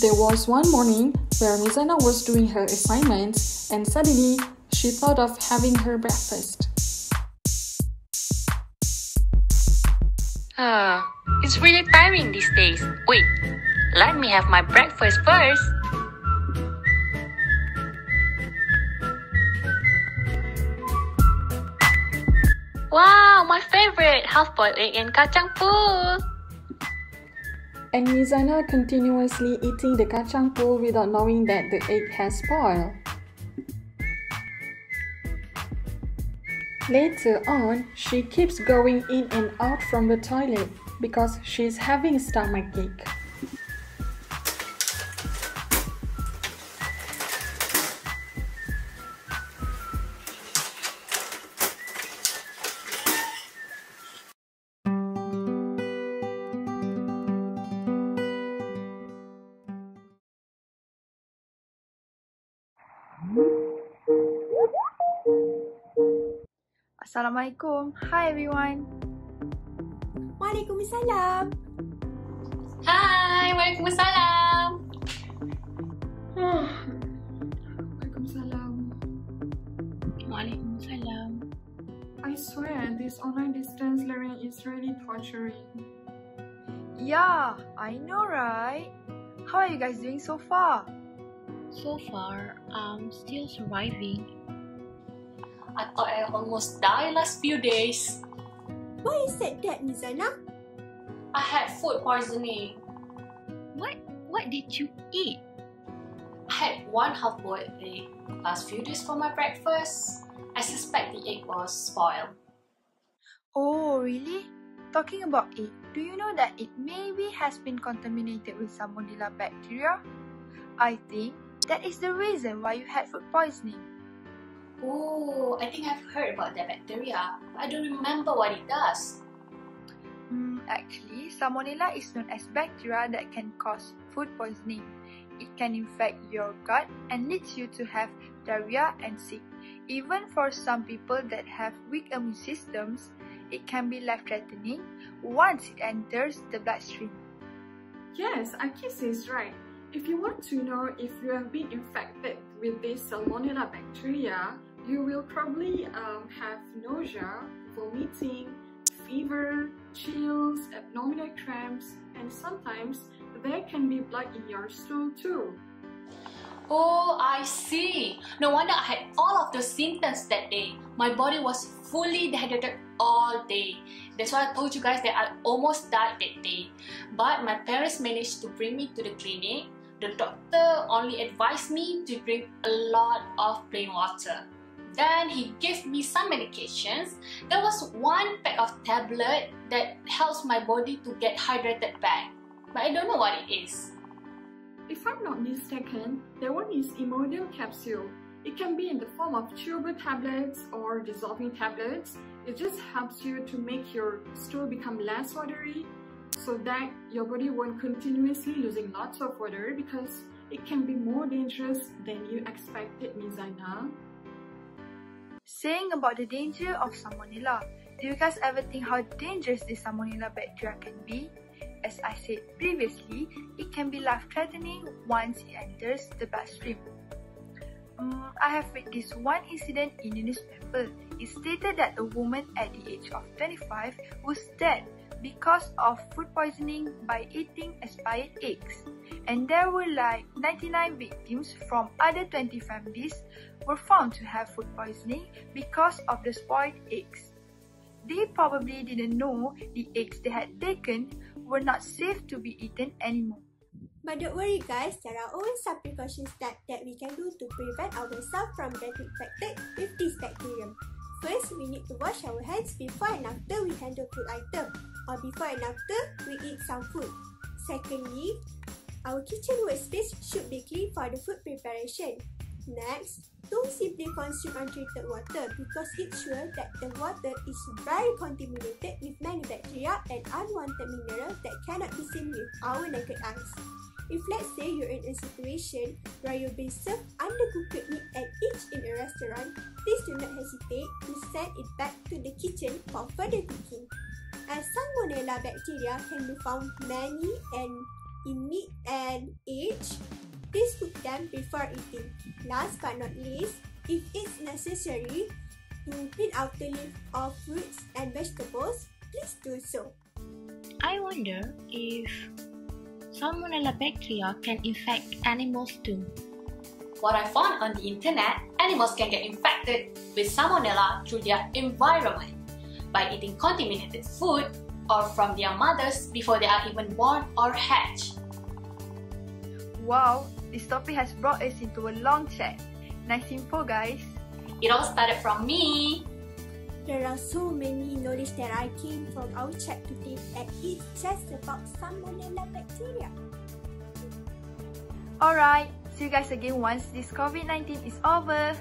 There was one morning where Mizana was doing her assignments and suddenly she thought of having her breakfast. Ah, it's really tiring these days. Wait, let me have my breakfast first. Wow, my favorite half-boiled egg and kacang pool. And Mizana continuously eating the kacang pool without knowing that the egg has spoiled. Later on, she keeps going in and out from the toilet because she's having stomachache. Assalamualaikum. Hi everyone. Waalaikumsalam. Hi, Waalaikumsalam. Waalaikumsalam. Waalaikumsalam. I swear this online distance learning is really torturing. Yeah, I know, right? How are you guys doing so far? So far, I'm still surviving. I thought I almost died last few days. Why is that, that Mizana? I had food poisoning. What what did you eat? I had one half-boiled egg last few days for my breakfast. I suspect the egg was spoiled. Oh, really? Talking about it, do you know that it maybe has been contaminated with Salmonella bacteria? I think that is the reason why you had food poisoning. Oh, I think I've heard about that bacteria, but I don't remember what it does. Mm, actually, Salmonella is known as bacteria that can cause food poisoning. It can infect your gut and leads you to have diarrhea and sick. Even for some people that have weak immune systems, it can be life-threatening once it enters the bloodstream. Yes, Akis is right. If you want to know if you have been infected with this Salmonella bacteria, you will probably um, have nausea, vomiting, fever, chills, abdominal cramps, and sometimes there can be blood in your stool too. Oh, I see. No wonder I had all of the symptoms that day. My body was fully dehydrated all day. That's why I told you guys that I almost died that day. But my parents managed to bring me to the clinic. The doctor only advised me to drink a lot of plain water. Then he gave me some medications. There was one pack of tablet that helps my body to get hydrated back. But I don't know what it is. If I'm not mistaken, that one is Imodium capsule. It can be in the form of chewable tablets or dissolving tablets. It just helps you to make your stool become less watery so that your body won't continuously losing lots of water because it can be more dangerous than you expected, Mizana. Saying about the danger of Salmonella, do you guys ever think how dangerous this Salmonella bacteria can be? As I said previously, it can be life-threatening once it enters the bloodstream. Um, I have read this one incident in the newspaper. It stated that a woman at the age of 25 was dead because of food poisoning by eating expired eggs. And there were like 99 victims from other 20 families were found to have food poisoning because of the spoiled eggs. They probably didn't know the eggs they had taken were not safe to be eaten anymore. But don't worry guys, there are always some precautions that, that we can do to prevent ourselves from getting infected with this bacterium. First, we need to wash our hands before and after we handle food item or before and after we eat some food. Secondly, our kitchen workspace should be clean for the food preparation. Next, don't simply consume untreated water because it's sure that the water is very contaminated with many bacteria and unwanted minerals that cannot be seen with our naked eyes. If let's say you're in a situation where you're being served undercooked meat and each in a restaurant, please do not hesitate to send it back to the kitchen for further cooking. As Salmonella bacteria can be found many and in meat and age, please cook them before eating. Last but not least, if it's necessary to clean out the leaf of fruits and vegetables, please do so. I wonder if Salmonella bacteria can infect animals too. What I found on the internet, animals can get infected with salmonella through their environment by eating contaminated food or from their mothers before they are even born or hatched. Wow, this topic has brought us into a long chat. Nice info, guys. It all started from me. There are so many knowledge that I came from our chat today and it's just about Salmonella bacteria. Alright, see you guys again once this COVID 19 is over.